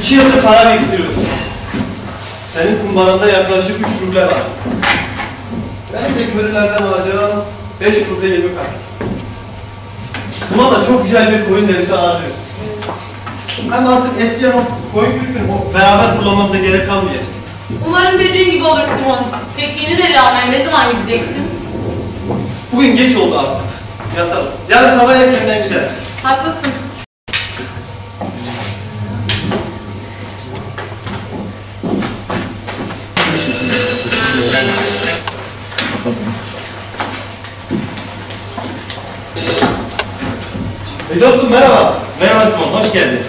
iki yıldır para biriktiriyorsun. Senin kumbaranda yaklaşık üç ruble var. Benim de köylülerden alacağım beş ruble yirmi kart. Buna da çok güzel bir koyun derisi arıyoruz. Hem artık eski ama koyun kültürü beraber kullanmamıza gerek kalmayacak. Umarım dediğin gibi olur Simon. Peki yeni deri almaya ne zaman gideceksin? Bugün geç oldu artık. Yatalım. Yarın sabah erkenden gideriz. Haklısın. Dostum merhaba. Merhaba Simon, hoş geldin.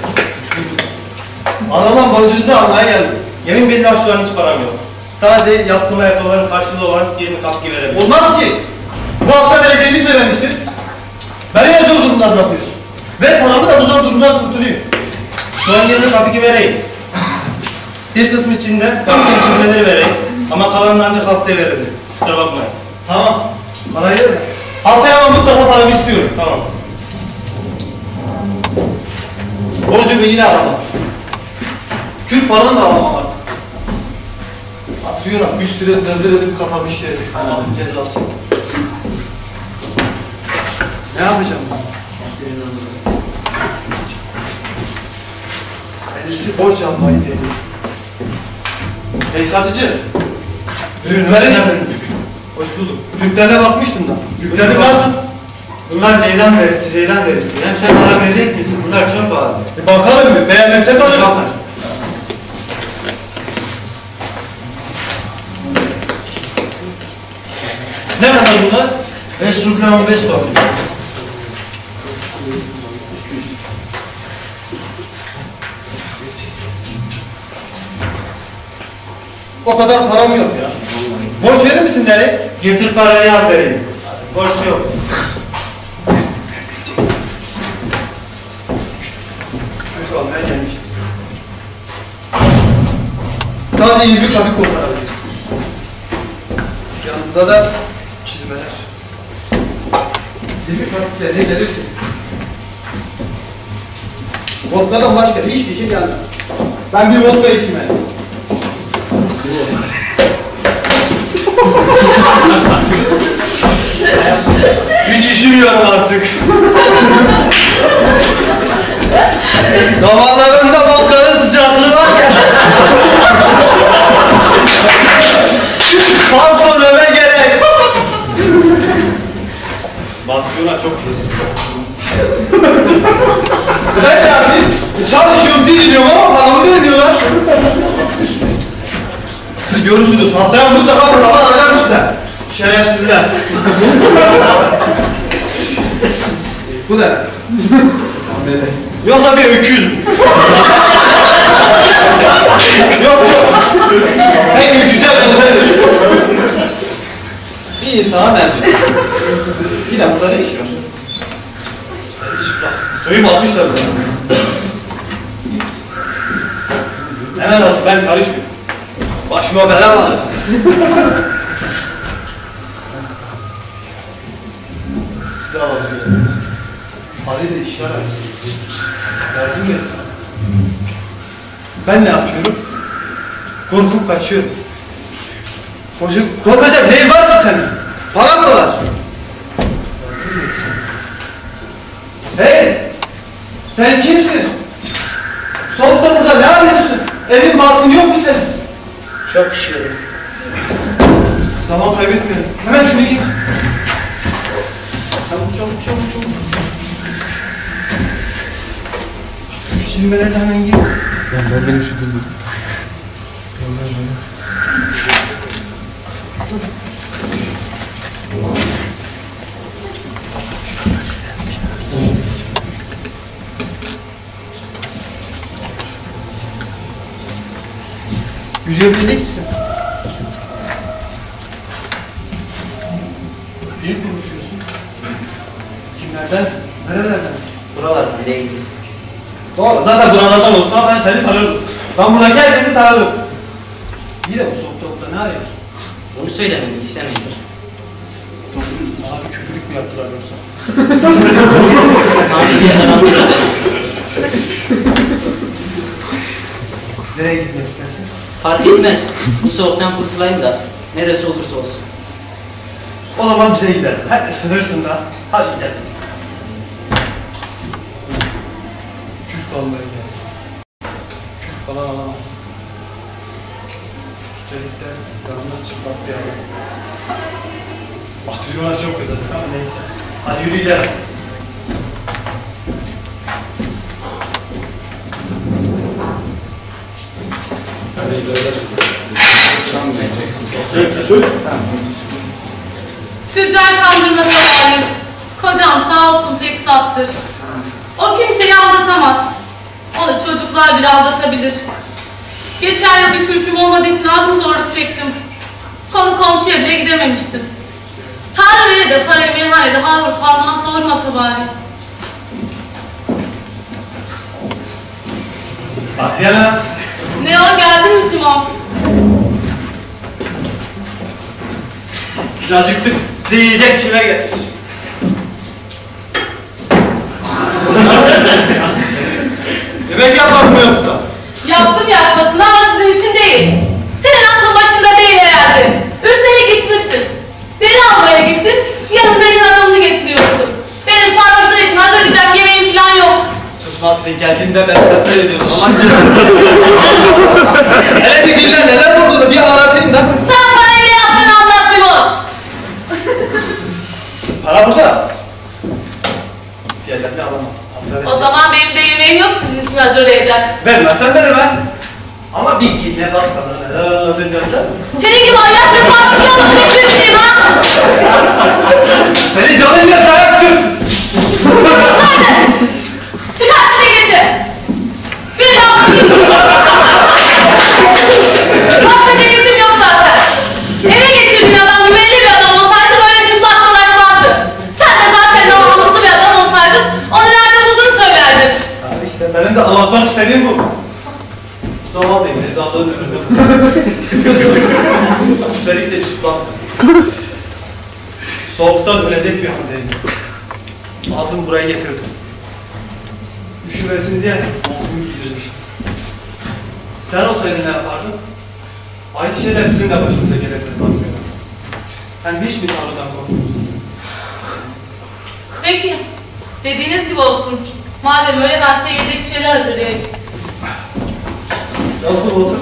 Anamdan borcunuzu almaya geldim. Yemin belli aşçıların hiç param yok. Sadece yaptığım ayakkabıların karşılığı olarak 20 katkı verebilirim. Olmaz ki. Bu hafta vereceğini söylemiştir. Beni ne zor durumda bırakıyorsun? Ver paramı da bu zor durumdan kurtulayım. Son 20 katkı vereyim. Bir kısmı içinde katkı çizmeleri vereyim. Ama kalanını ancak haftaya veririm. Kusura bakmayın. Tamam. Parayı ver. Haftaya ama mutlaka paramı istiyorum. Tamam. Borcumu yine alamam. Kül paranı da alamam artık. Atıyor bir süre dırdır edip kapamış şey. Allah'ın cezası. Ne yapacağım ben? Kendisi borç almayı deniyor. Hey satıcı. Ürünleri getirdiniz. Hoş bulduk. Yüklerine bakmıştım da. Yüklerini nasıl? Bunlar ceylan derisi, ceylan derisi. Hem sen bana verecek misin? Bunlar çok pahalı. E bakalım bir beğenmezsek alırız. Ne kadar bunlar? 5 ruble 15 bakıyor. O kadar param yok ya. Borç verir misin deri? Getir parayı al vereyim. Borç yok. Çocuk almaya gelmiştim. Sadece 20 kabik kurtarabilir. Yanında da çizmeler. 20 kabikle ne gelir ki? Vodka'dan başka hiçbir şey gelmez. Ben bir vodka içeyim yani. Hiç işimiyorum artık. Damarlarında vodkanın sıcaklığı var ya. Pardon deme gerek. Batıyorlar çok güzel. ben de abi çalışıyorum, didiniyorum ama paramı vermiyorlar. Siz görürsünüz. Haftaya mutlaka paramı üstüne. Şerefsizler. Bu ne? Yoksa bir öküz mü? Yok yok. En öküze benzer. Bir insana benziyor. De burada ne işiyorsun? Suyu batmışlar burada. Hemen al, ben karışmıyorum. Başıma bela var. Daha bakıyorum. Parayı da işler Verdim ya. Ben ne yapıyorum? Korkup kaçıyorum. Korkup, korkacak neyin var ki senin? Paran mı var? Hey! Sen kimsin? Soğukta burada ne arıyorsun? Evin barkın yok mu senin? Çok pişiyorum. Zaman kaybetmeyelim. Hemen şunu giy. Çabuk çabuk çabuk çabuk. Şu çizmeleri de hemen giy. Yürüyebilecek misin? Buralardan olsa ben seni tanırım. Ben buradaki herkesi tanırım. İyi de bu soğuk topta ne arıyorsun? Bunu söylememi istemeyin. Sana bir kötülük mü yaptılar yoksa? Burada. Nereye gitmek istersin? Fark etmez. Bu soğuktan kurtulayım da neresi olursa olsun. O zaman bize gidelim. Hadi sınırsın da. Hadi gidelim. Kürk almaya geldim. Kürk falan alamam. De yanına çıplak bir adam. Batırıyorlar çok güzel ama neyse. Hadi yürü gidelim. Tüccar kandırma halim. Kocam sağ olsun pek sattır. O kimseyi aldatamaz. Onu çocuklar bile aldatabilir. Geçen yıl bir kürküm olmadığı için az mı zorluk çektim. Konu komşuya bile gidememiştim. Tanrı vere de parayı meyhanede harvur parmağı savurmasa bari. Batyana. Ne o geldin mi Simon? Biz acıktık. Bize yiyecek bir şeyler getir. Yemek yapmadın mı yoksa? Yaptım yapmasını ama sizin için değil. Senin aklın başında değil herhalde. Üstelik içmişsin. Deli almaya gittin, yanında elin adamını getiriyorsun. Benim sarhoşlar için hazırlayacak yemeğim falan yok. Sus Matri geldiğinde ben sefer ediyoruz. Allah cezanı. Hele bir dinle neler olduğunu bir anlatayım da. Sen parayı ne yaptığını anlat Simon. Para burada. Diğerlerini alamam. O zaman benim de yemeğim yok sizin için hazırlayacak. Vermezsen verme. Ama bir dinle bak sana neler anlatacağım. Senin gibi ayyaş ve sarhoş olmanı getirmeyeyim ha. Seni canıyla dayak sür. Hadi. Çıkar şunu getir. Bir daha bakayım. Başka ceketim de anlatmak istediğim bu. Zaman değil, mezarlığın önünde. Üstelik de çıplak. Soğuktan ölecek bir haldeydim. Aldım buraya getirdim. Üşümesin diye montumu giydirmiştim. Sen olsaydın ne yapardın? Aynı şeyler bizim de başımıza gelebilir bakmıyorum. Sen hiç mi Tanrı'dan korkmuyorsun? Peki. Dediğiniz gibi olsun. Madem öyle ben size yiyecek bir şeyler hazırlayayım. Nasıl otur?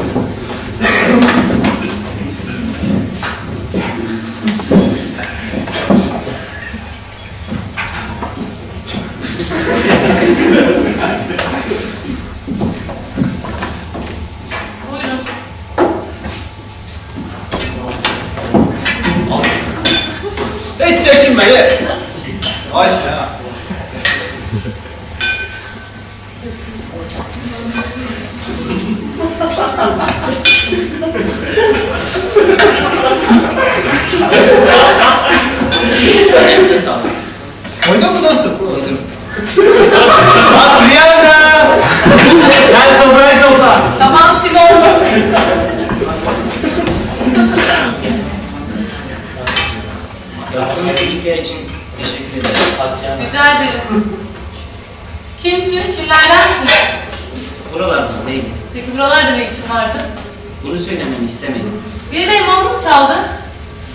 Çaldı?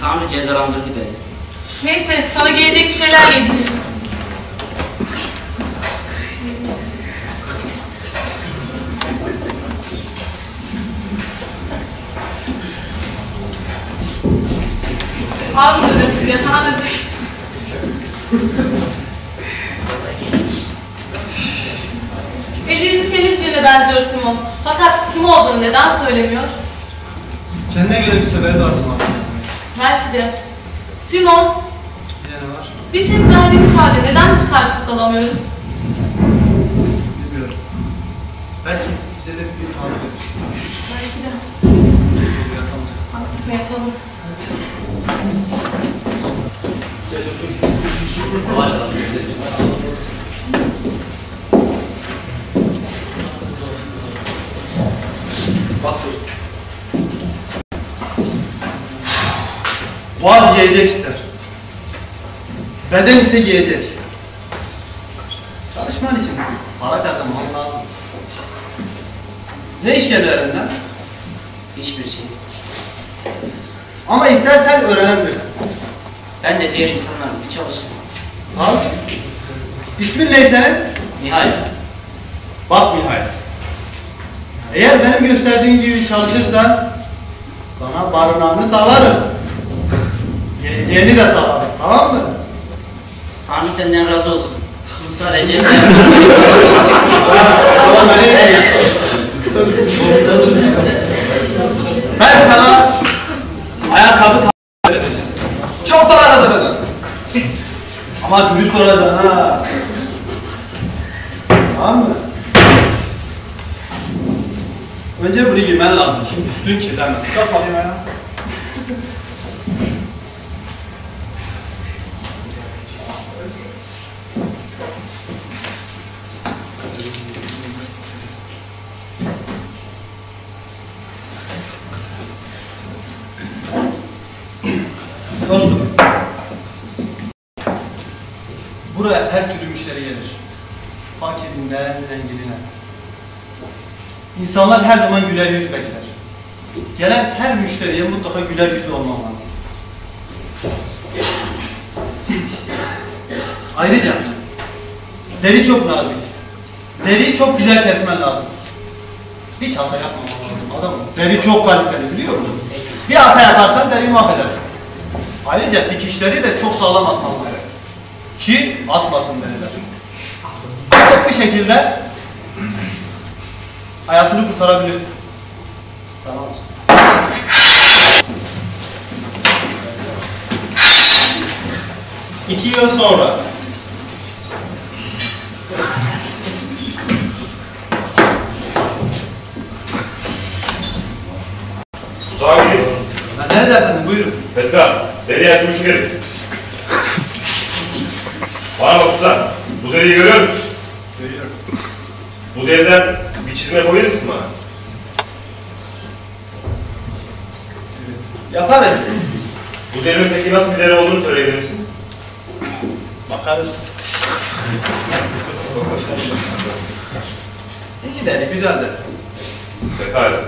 Tanrı cezalandırdı beni. Neyse sana gelecek bir şeyler getirdim. Al müdürüm, yatağın hazır. Elinizi temiz birine benziyor Simon. Fakat kim olduğunu neden söylemiyor? Kendine göre bir sebebi vardı mı? Belki de. Simon, Yine ne var? biz senin verdiğimiz halde neden hiç karşılık alamıyoruz? Bilmiyorum. Belki bize de bir tanrı verir. Belki de. Şöyle yatalım. Haklısın yapalım. Bak dostum. Boğaz yiyecek ister. Beden ise giyecek. Çalışman için para kazanman lazım. Ne iş elinden? Hiçbir şey. Ama istersen öğrenebilirsin. Ben de diğer insanlar gibi çalıştım. Al. İsmin ne senin? Nihayet. Bak Mihail. Eğer benim gösterdiğim gibi çalışırsan sana barınağını sağlarım. Geleceğini de sağlarım. Tamam mı? Tanrı senden razı olsun. Sadece Tamam beni Ben sana ayakkabı. Çok para kazanacaksın. Ama dürüst olacaksın ha. Tamam mı? Önce bunu giymen lazım. Şimdi üstün kirlenmez. Kalk bakayım ayağa. Dostum. Buraya her türlü müşteri gelir. Fakirinden zenginine. İnsanlar her zaman güler yüz bekler. Gelen her müşteriye mutlaka güler yüzü olman lazım. Ayrıca deri çok nazik. Deriyi çok güzel kesmen lazım. Hiç hata yapmaman lazım adam. Deri çok kaliteli biliyor musun? Bir hata yaparsan deriyi mahvedersin. Ayrıca dikişleri de çok sağlam atman lazım. Ki atmasın deriler. Tek bir şekilde hayatını kurtarabilirsin. Tamam? İki yıl sonra Sağ Ha, Nerede efendim buyurun. Fetka, deri açmış herif. Bana bak usta, bu deriyi görüyor musun? Görüyorum. Bu deriden bir çizme koyar mısın bana? Yaparız. Bu derinin peki nasıl bir deri olduğunu söyleyebilir misin? Bakarız. İyi deri, güzel deri. Pekala.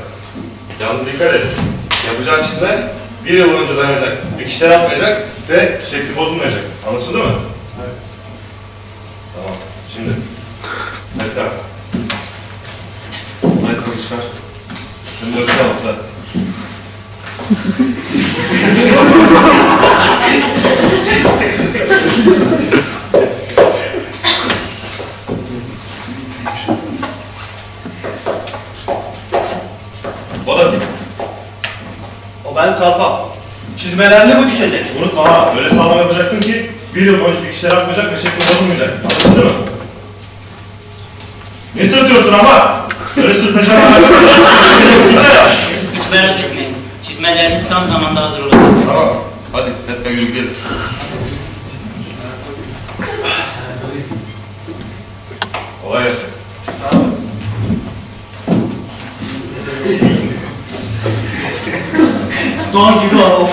Yalnız dikkat et. Yapacağın çizme bir yıl boyunca dayanacak. Dikişler atmayacak ve şekli bozulmayacak. Anlaşıldı mı? Evet. Tamam. Şimdi. Fetka. Ayakkabı çıkar. Öpeceğim usta. O da kim? O benim kalfam. Çizmelerini bu dikecek. Unutma ha, öyle sağlam yapacaksın ki bir yıl boyunca dikişler atmayacak ve şekli bozulmayacak. Anlaşıldı mı? Ne sırtıyorsun ama? Öyle sırtacağım. Çizmelerimiz tam zamanda hazır olacak. Tamam. Hadi Fetka yürü gidelim. Kolay gelsin. Don gibi adam.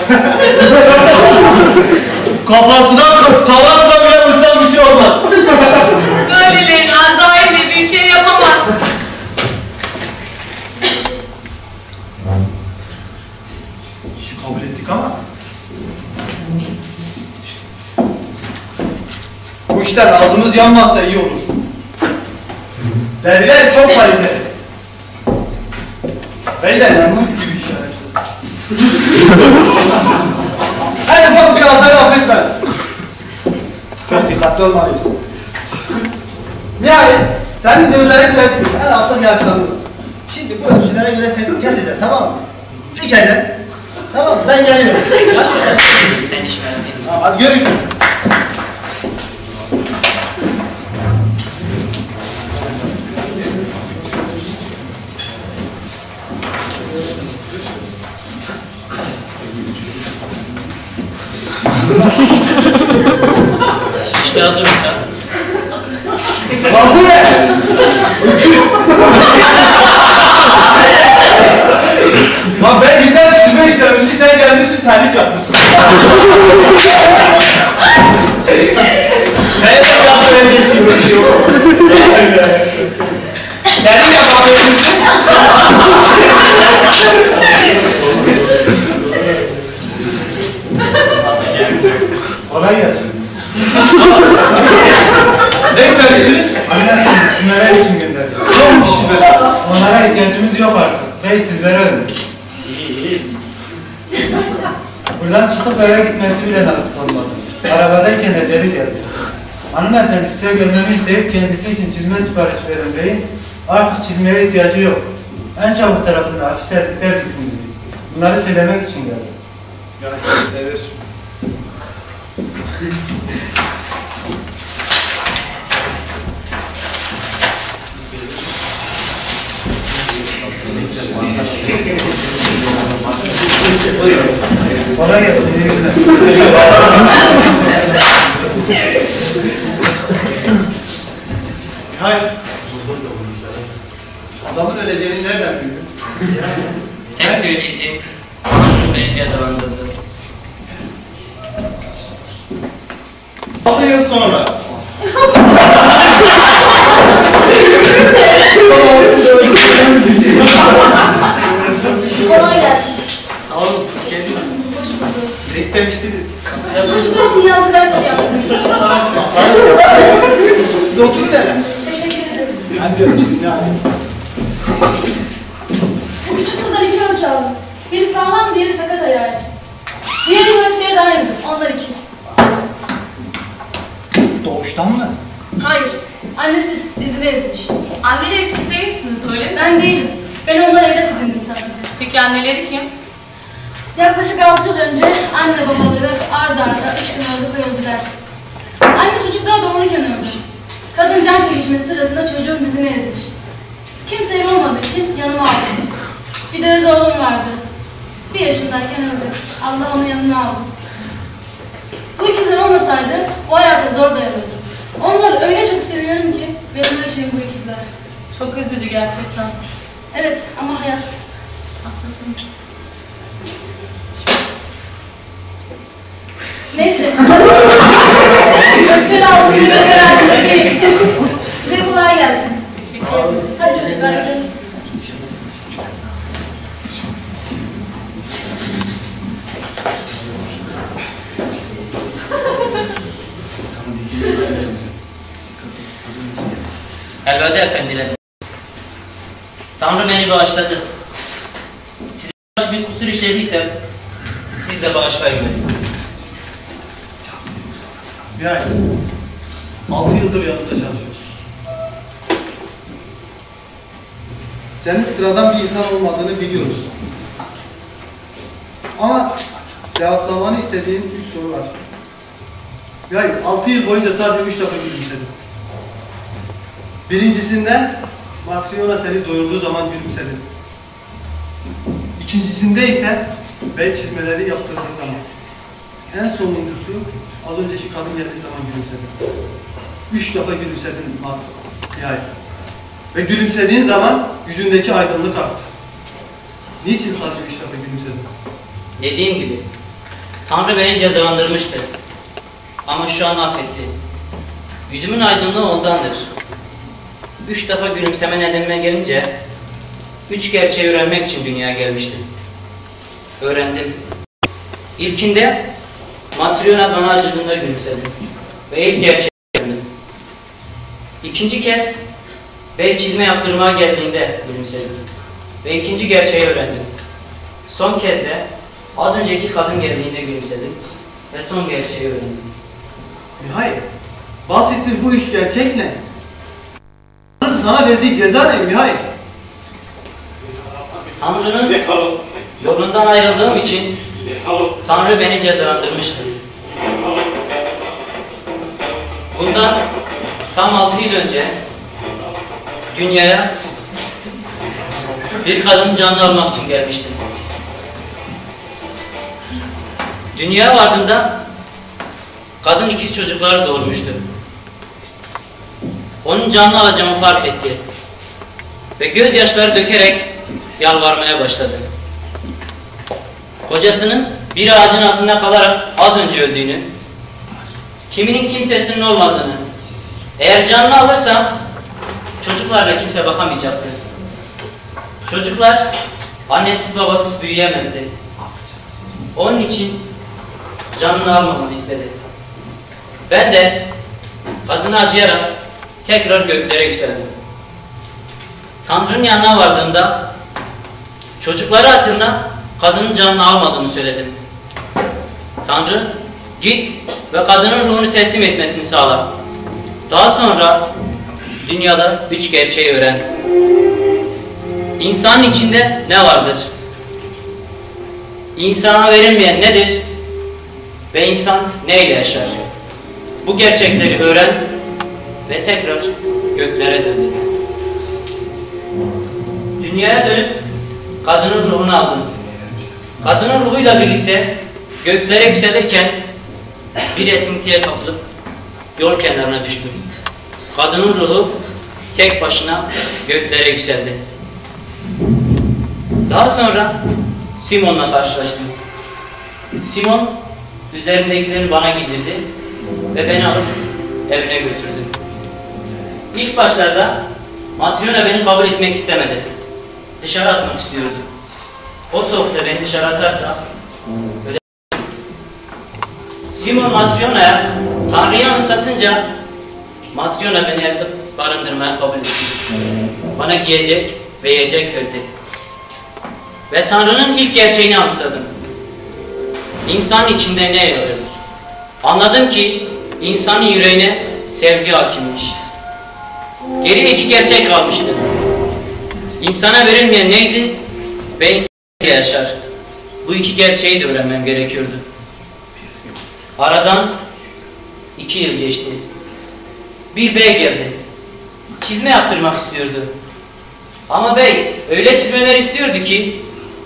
Kafasına tavanla bile vursan bir şey olmaz. Böylelerin Azrail'le bir şey yapamaz. İşi kabul ettik ama. İşten ağzımız yanmazsa iyi olur. Deriler çok kaliteli. Beyler yanmak gibi işaretler. en ufak bir hatayı affetmez. Çok dikkatli olmalıyız. Nihayet senin gözlerin keskin. Her hafta yaşlandın. Şimdi bu ölçülere göre seni keseceğim tamam mı? Dikeceğim. Tamam mı? Ben geliyorum. Sen etme. Tamam, hadi görüşürüz. yazmışlar. Lan bu ne? Öküz. Lan ben güzel üstüme işlemiştim, sen gelmişsin terlik yapmışsın. Nerede yaptın ben de işlemişim. Terlik yapamadın. Oraya yazın. Size görmemi isteyip kendisi için çizme sipariş verin beyin. Artık çizmeye ihtiyacı yok. En çabuk tarafında afiş tertipler gitsin dedi. Bunları söylemek için geldim. Ya devir. Kolay gelsin. iyi günler. Hayır. Adamın öleceğini nereden bildin? Tek söyleyeceğim. Tanrı beni cezalandırdı. Altı yıl sonra Kolay gelsin. Bulduk. Ne istemiştiniz? Çocuklar için yazılar istiyorum. Siz oturun hele. Ben bir ölçüsünü alayım. Bu küçük kızlar iki ölçü aldı. Biri sağlam, diğeri sakat ayağı için. Diğeri ölçüye de aynıdır. Onlar ikiz. Doğuştan mı? Hayır. Annesi dizine ezmiş. Anneleri siz değilsiniz öyle mi? Ben değilim. Ben onları evlat edindim sadece. Peki anneleri kim? Yaklaşık altı yıl önce anne babaları arda arda üç gün orada öldüler. Anne çocuklar doğururken öldü. Kadın can çekişmesi sırasında çocuğun dizine ezmiş. Kimse olmadığı için yanıma aldım. Bir de öz oğlum vardı. Bir yaşındayken öldü. Allah onu yanına aldı. Bu ikizler olmasaydı bu hayata zor dayanırız. Onları öyle çok seviyorum ki benim her şeyim bu ikizler. Çok üzücü gerçekten. Evet ama hayat Hastasınız. Neyse. Ölçüler altında beraber değil. Size kolay gelsin. Teşekkür ederim. Hadi çocuklar gidelim. Elveda efendiler. Tanrı beni bağışladı. Size karşı bir kusur işlediysem siz de bağışlayın beni. Ay. Altı yıldır yanında çalışıyoruz. Senin sıradan bir insan olmadığını biliyoruz. Ama cevaplamanı istediğim üç soru var. Ay, altı yıl boyunca sadece üç defa gülümsedim. Birincisinde Matriona seni doyurduğu zaman gülümsedim. İkincisinde ise bel çizmeleri yaptırdığı zaman. En sonuncusu az önceki kadın geldiği zaman gülümsedim. Üç defa gülümsedin Mat. Yani. Ve gülümsediğin zaman yüzündeki aydınlık arttı. Niçin sadece üç defa gülümsedin? Dediğim gibi Tanrı beni cezalandırmıştı. Ama şu an affetti. Yüzümün aydınlığı ondandır. Üç defa gülümseme nedenine gelince üç gerçeği öğrenmek için dünyaya gelmiştim. Öğrendim. İlkinde Matriona bana acıdığında gülümsedim. Ve ilk gerçeği öğrendim. İkinci kez bey çizme yaptırmaya geldiğinde gülümsedim. Ve ikinci gerçeği öğrendim. Son kez de az önceki kadın geldiğinde gülümsedim. Ve son gerçeği öğrendim. Hayır. Bahsettiğin bu üç gerçek ne? Sana verdiği ceza ne Mihail? Tanrı'nın yolundan ayrıldığım için Tanrı beni cezalandırmıştı. Bundan tam altı yıl önce dünyaya bir kadın canını almak için gelmiştim. Dünyaya vardığımda kadın ikiz çocukları doğurmuştu. Onun canını alacağımı fark etti. Ve gözyaşları dökerek yalvarmaya başladı. Kocasının bir ağacın altında kalarak az önce öldüğünü, kiminin kimsesinin olmadığını, eğer canını alırsam çocuklarla kimse bakamayacaktı. Çocuklar annesiz babasız büyüyemezdi. Onun için canını almamamı istedi. Ben de kadına acıyarak tekrar göklere yükseldim. Tanrı'nın yanına vardığımda çocukları hatırına kadının canını almadığımı söyledim. Tanrı git ve kadının ruhunu teslim etmesini sağla. Daha sonra dünyada üç gerçeği öğren. İnsanın içinde ne vardır? İnsana verilmeyen nedir? Ve insan neyle yaşar? Bu gerçekleri öğren ve tekrar göklere dön dedi. Dünyaya dönüp kadının ruhunu aldım. Kadının ruhuyla birlikte göklere yükselirken bir esintiye kapılıp yol kenarına düştüm. Kadının ruhu tek başına göklere yükseldi. Daha sonra Simon'la karşılaştım. Simon üzerindekileri bana giydirdi ve beni alıp evine götürdü. İlk başlarda Matryona beni kabul etmek istemedi. Dışarı atmak istiyordu. O soğukta beni dışarı atarsa öyle Simon Matryona'ya Tanrı'yı anımsatınca Matryona beni evde barındırmaya kabul etti. Bana giyecek ve yiyecek verdi. Ve Tanrı'nın ilk gerçeğini anımsadım. İnsanın içinde ne yer alır? Anladım ki insanın yüreğine sevgi hakimmiş. Geriye iki gerçek kalmıştı. İnsana verilmeyen neydi ve insan yaşar? Bu iki gerçeği de öğrenmem gerekiyordu. Aradan iki yıl geçti. Bir bey geldi. Çizme yaptırmak istiyordu. Ama bey öyle çizmeler istiyordu ki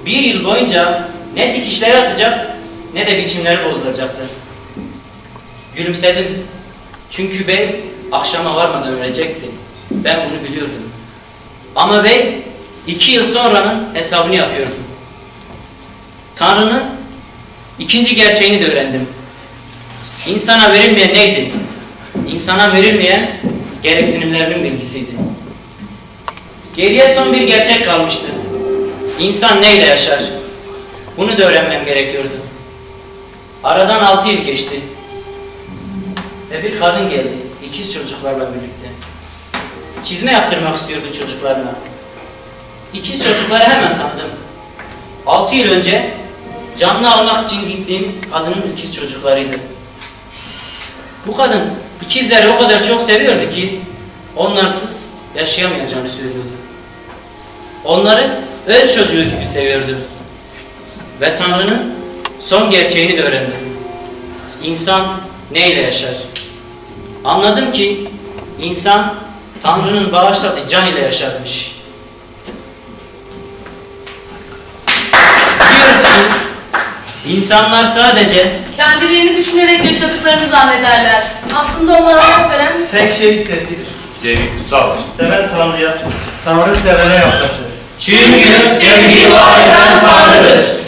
bir yıl boyunca ne dikişleri atacak ne de biçimleri bozulacaktı. Gülümsedim. Çünkü bey akşama varmadan ölecekti. Ben bunu biliyordum. Ama bey iki yıl sonranın hesabını yapıyordu. Tanrı'nın ikinci gerçeğini de öğrendim. İnsana verilmeyen neydi? İnsana verilmeyen gereksinimlerinin bilgisiydi. Geriye son bir gerçek kalmıştı. İnsan neyle yaşar? Bunu da öğrenmem gerekiyordu. Aradan altı yıl geçti. Ve bir kadın geldi, ikiz çocuklarla birlikte. Çizme yaptırmak istiyordu çocuklarına. İkiz çocukları hemen tanıdım. Altı yıl önce canını almak için gittiğim kadının ikiz çocuklarıydı. Bu kadın ikizleri o kadar çok seviyordu ki onlarsız yaşayamayacağını söylüyordu. Onları öz çocuğu gibi seviyordu. Ve Tanrı'nın son gerçeğini de öğrendim. İnsan neyle yaşar? Anladım ki insan Tanrı'nın bağışladığı can ile yaşarmış. Biliyoruz ki insanlar sadece Kendilerini düşünerek yaşadıklarını zannederler. Aslında onlara hayat veren Tek şey sevgidir. Sevgi kutsaldır. Seven Tanrı'ya Tanrı sevene yaklaşır. çünkü sevgi var eden Tanrı'dır.